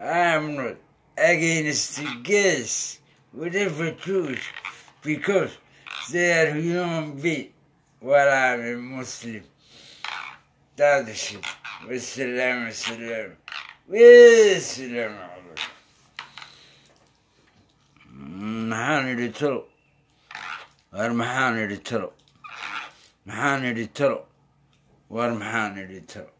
I am not against gays, whatever choose, because they are human beings, while I'm a Muslim. It. Wassalam, wassalam. Wassalam maxaan idhi talo war maxaan idhi talo maxaan idhi talo